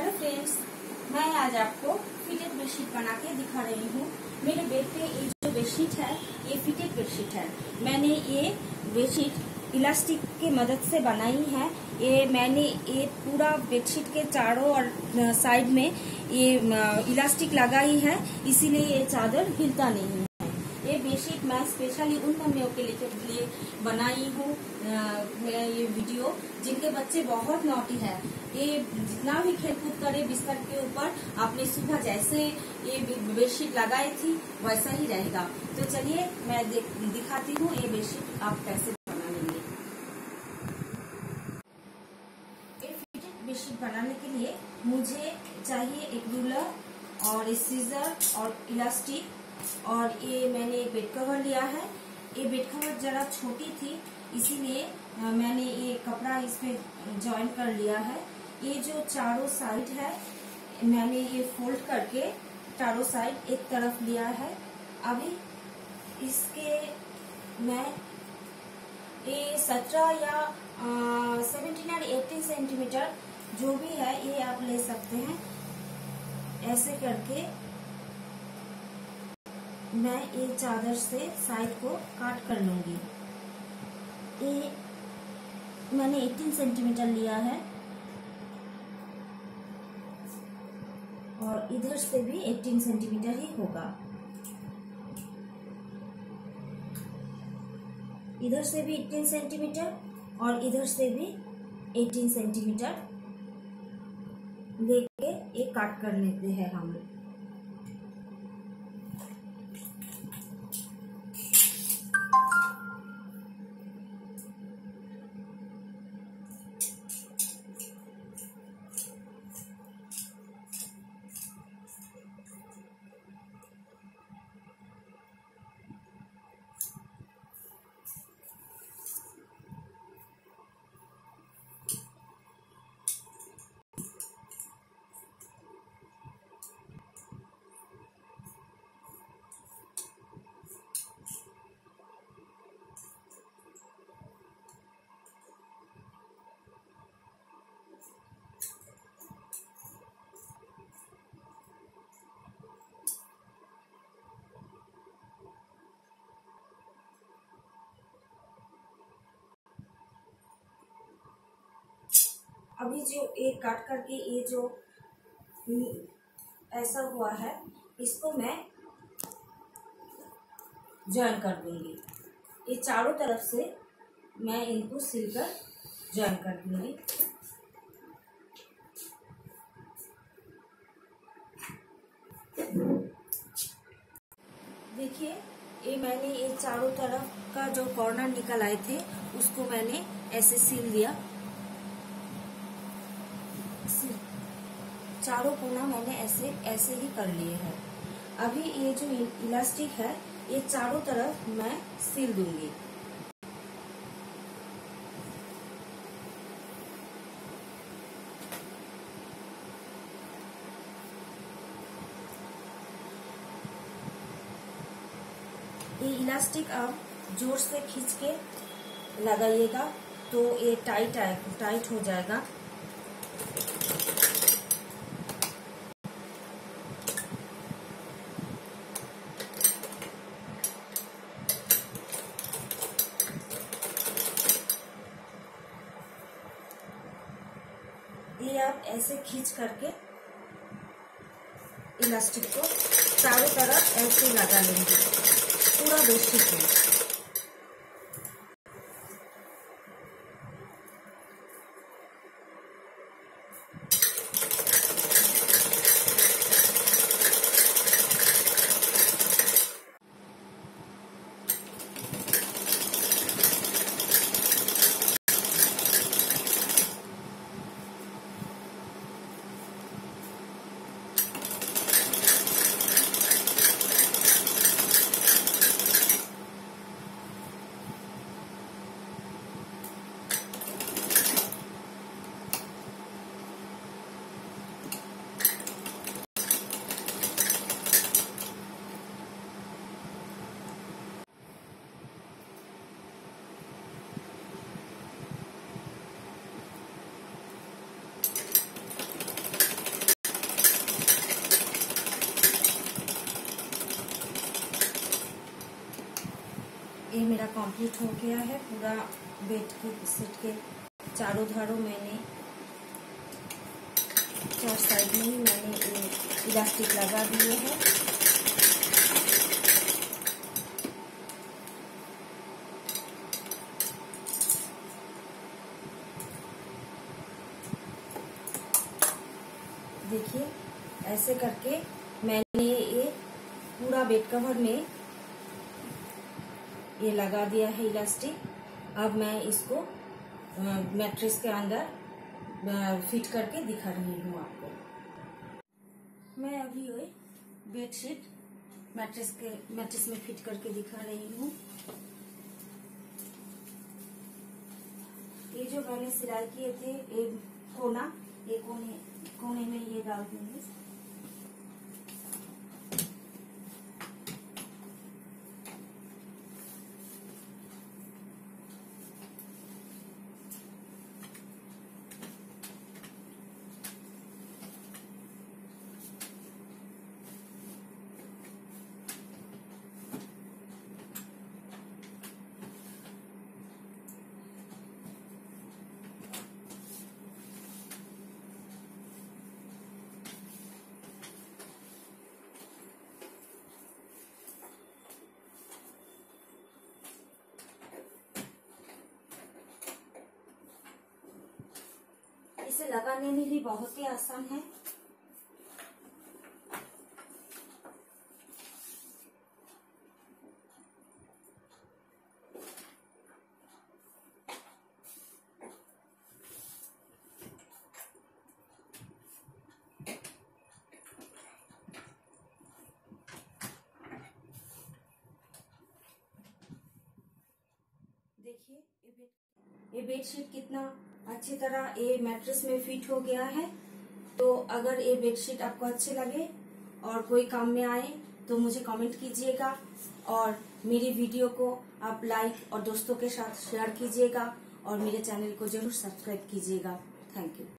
Hello friends, मैं आज आपको फिटेड बेडशीट बना के दिखा रही हूँ। मेरे बेड पे ये जो बेडशीट है, ये फिटेड बेडशीट है। मैंने ये बेडशीट इलास्टिक की मदद से बनाई है। ये मैंने ये पूरा बेडशीट के चारों और साइड में ये इलास्टिक लगाई है। इसीलिए ये चादर हिलता नहीं है। बेडशीट मैं स्पेशली उन मम्मियों के लिए बनाई हूँ ये वीडियो जिनके बच्चे बहुत नोटी है। ये जितना भी खेलकूद करे, बिस्तर के ऊपर आपने सुबह जैसे ये बेडशीट लगाई थी, वैसा ही रहेगा। तो चलिए, मैं दिखाती हूँ ये बेडशीट आप कैसे बना लेंगे। बेडशीट बनाने के लिए मुझे चाहिए एक रूलर और सीजर और इलास्टिक और ये मैंने एक बेड कवर लिया है। ये बेड कवर जरा छोटी थी, इसीलिए मैंने ये कपड़ा इसमें ज्वाइन कर लिया है। ये जो चारों साइड है, मैंने ये फोल्ड करके चारों साइड एक तरफ़ लिया है। अभी इसके मैं, ये सत्रह या सेवेंटीन और एटीन सेंटीमीटर जो भी है, ये आप ले सकते हैं। ऐसे करके मैं ये चादर से साइड को काट कर लूँगी। ये मैंने 18 सेंटीमीटर लिया है। और इधर से भी 18 सेंटीमीटर ही होगा। इधर से भी 18 सेंटीमीटर और इधर से भी 18 सेंटीमीटर लेके एक काट कर लेते हैं हम। लोग अभी जो एक काट करके ये जो ऐसा हुआ है, इसको मैं ज्वाइन कर दूँगी। ये चारों तरफ़ से मैं इनको सिलकर ज्वाइन कर दूँगी। देखिए, ये मैंने ये चारों तरफ़ का जो कॉर्नर निकल आए थे, उसको मैंने ऐसे सील दिया। चारों कोना मैंने ऐसे ऐसे ही कर लिए हैं। अभी ये जो इलास्टिक है, ये चारों तरफ़ मैं सिल दूँगी। ये इलास्टिक आप ज़ोर से खींच के लगाइएगा तो ये टाइट टाइट हो जाएगा। ये आप ऐसे खींच करके इलास्टिक को चारों तरफ़ ऐसे लगा लेंगे। पूरा बेडशीट में मेरा कंप्लीट हो गया है पूरा बेड के सेट के चारों धारों मैंने, चार साइड में ही मैंने इलास्टिक लगा दिए हैं। देखिए, ऐसे करके मैंने ये पूरा बेड कवर में ये लगा दिया है इलास्टिक अब मैं इसको मैट्रेस के अंदर फिट करके दिखा रही हूँ आपको। मैं अभी ये बेडशीट मैट्रेस के मैट्रेस में फिट करके दिखा रही हूँ। ये जो मैंने सिलाई किए थे ये कोना ये कोने कोने में ये डाल देंगे। इसे लगाने में भी बहुत ही आसान है। देखिए ये बेडशीट कितना अच्छी तरह ये मैट्रेस में फिट हो गया है तो अगर ये बेडशीट आपको अच्छे लगे और कोई काम में आए तो मुझे कमेंट कीजिएगा और मेरी वीडियो को आप लाइक और दोस्तों के साथ शेयर कीजिएगा और मेरे चैनल को ज़रूर सब्सक्राइब कीजिएगा। Thank you